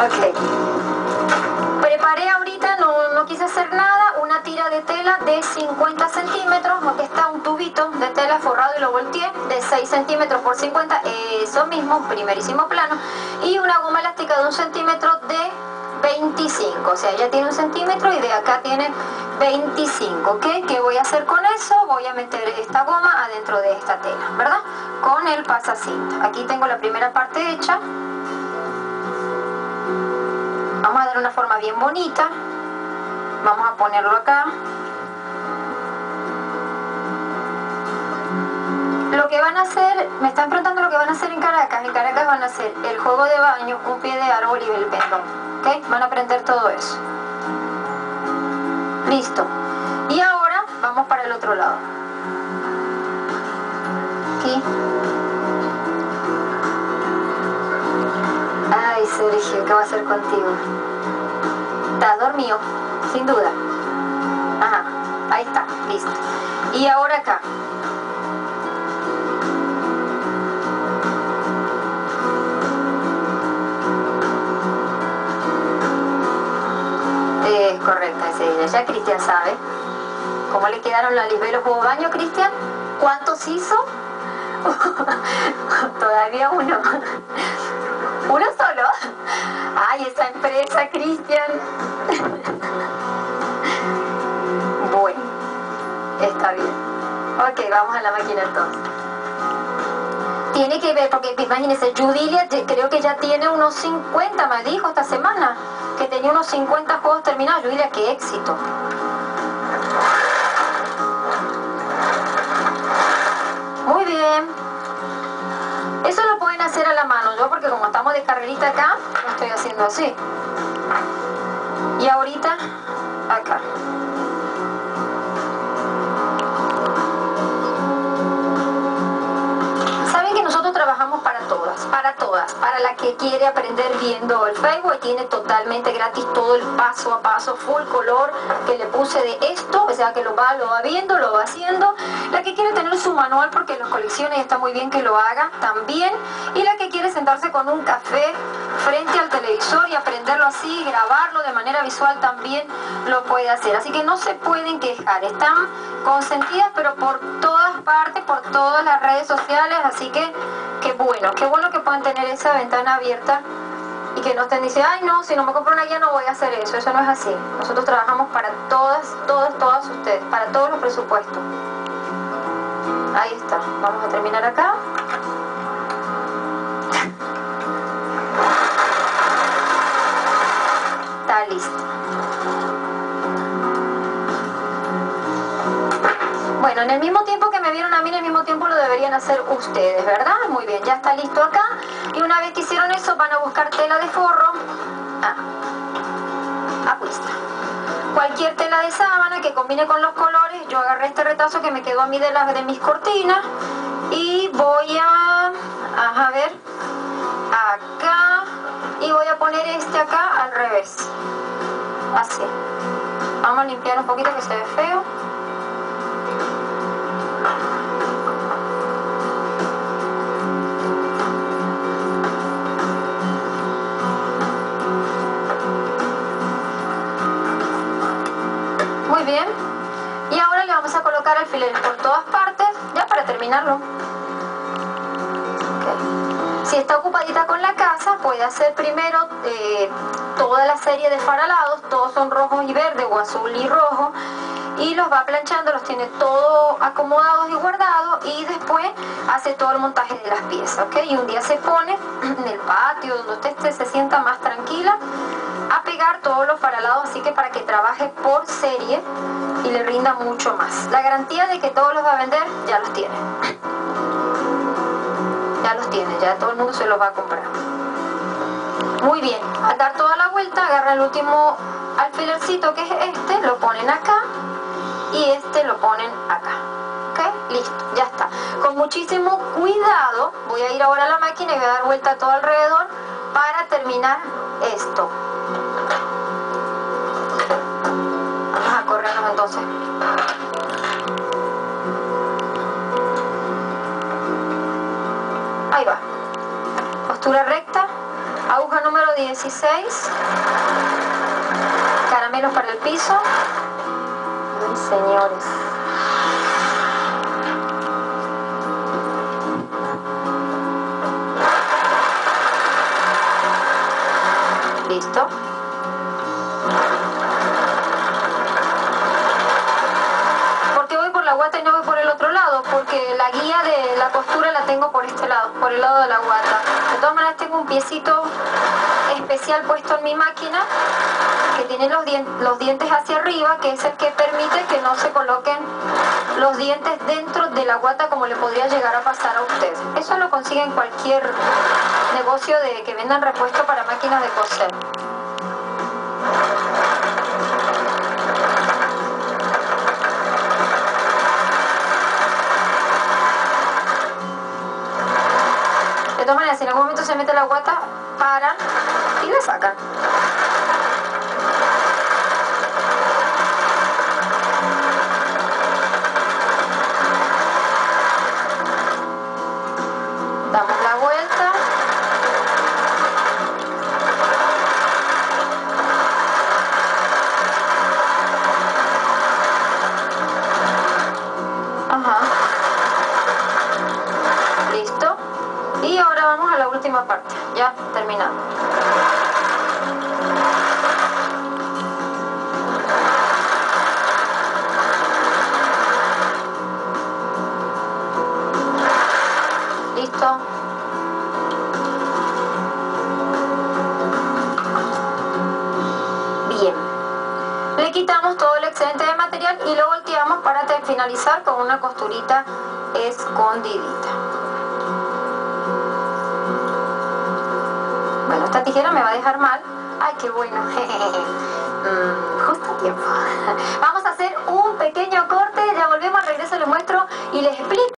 Ok. Preparé ahorita, no, no quise hacer nada, una tira de tela de 50 centímetros, aquí está un tubito de tela forrado y lo volteé, de 6 centímetros por 50, eso mismo, primerísimo plano, y una goma elástica de un centímetro de 25, o sea, ya tiene un centímetro y de acá tiene 25, ¿ok? ¿Qué voy a hacer con eso? Voy a meter esta goma adentro de esta tela, ¿verdad? Con el pasacinta. Aquí tengo la primera parte hecha. Vamos a dar una forma bien bonita. Vamos a ponerlo acá. Lo que van a hacer, me están preguntando lo que van a hacer en Caracas. En Caracas van a hacer el juego de baño, un pie de árbol y el pendón. ¿Ok? Van a aprender todo eso. Listo. Y ahora vamos para el otro lado. Aquí. Ay, Sergio, ¿qué va a hacer contigo? Estás dormido, sin duda. Ajá, ahí está, listo. Y ahora acá. Es correcto, ese Ya Cristian sabe. ¿Cómo le quedaron la libelo juego baño, Cristian? ¿Cuántos hizo? Todavía uno. ¿Uno solo? Ay, esa empresa, Cristian. bueno, está bien. Ok, vamos a la máquina entonces. Tiene que ver, porque imagínense, Judilia creo que ya tiene unos 50, me dijo esta semana, que tenía unos 50 juegos terminados. Judilia, qué éxito. Muy bien. Eso lo hacer a la mano, yo porque como estamos de carrerita acá, lo estoy haciendo así. Y ahorita, acá. Saben que nosotros trabajamos para todas, para todas, para la que quiere aprender viendo el Facebook, tiene totalmente gratis todo el paso a paso, full color que le puse de esto, o sea que lo va, lo va viendo, lo va haciendo, la que quiere tener su manual porque las colecciones está muy bien que lo haga también, y la que quiere sentarse con un café frente al televisor y aprenderlo así, grabarlo de manera visual también lo puede hacer. Así que no se pueden quejar, están consentidas pero por todas partes, por todas las redes sociales, así que bueno, qué bueno que puedan tener esa ventana abierta y que no estén diciendo, ay no, si no me compro una guía no voy a hacer eso, eso no es así. Nosotros trabajamos para todas, todas, todas ustedes, para todos los presupuestos. Ahí está, vamos a terminar acá. Está listo. En el mismo tiempo que me vieron a mí, en el mismo tiempo lo deberían hacer ustedes, ¿verdad? Muy bien, ya está listo acá. Y una vez que hicieron eso, van a buscar tela de forro. Ah, aquí está. Cualquier tela de sábana que combine con los colores. Yo agarré este retazo que me quedó a mí de, las de mis cortinas. Y voy a, a ver, acá. Y voy a poner este acá al revés. Así. Vamos a limpiar un poquito que se ve feo. Bien. Y ahora le vamos a colocar alfileres por todas partes, ya para terminarlo. Si está ocupadita con la casa, puede hacer primero eh, toda la serie de faralados, todos son rojos y verdes o azul y rojo, y los va planchando, los tiene todos acomodados y guardados, y después hace todo el montaje de las piezas, ¿ok? Y un día se pone en el patio, donde usted se sienta más tranquila, todos los faralados, así que para que trabaje por serie y le rinda mucho más. La garantía de que todos los va a vender, ya los tiene. Ya los tiene, ya todo el mundo se los va a comprar. Muy bien, al dar toda la vuelta, agarra el último alfilercito que es este, lo ponen acá y este lo ponen acá. ¿Ok? Listo, ya está. Con muchísimo cuidado, voy a ir ahora a la máquina y voy a dar vuelta todo alrededor para terminar esto. Entonces. Ahí va. Postura recta, aguja número 16. Caramelos para el piso. Ay, señores. No voy por el otro lado? Porque la guía de la costura la tengo por este lado, por el lado de la guata. De todas maneras tengo un piecito especial puesto en mi máquina que tiene los, los dientes hacia arriba, que es el que permite que no se coloquen los dientes dentro de la guata como le podría llegar a pasar a usted. Eso lo consigue en cualquier negocio de que vendan repuestos para máquinas de coser. De todas maneras, si en algún momento se mete la guata, paran y la sacan. Parte. Ya terminado. Listo. Bien. Le quitamos todo el excedente de material y lo volteamos para finalizar con una costurita escondidita. Esta tijera me va a dejar mal. Ay, qué bueno. Mm, justo tiempo. Vamos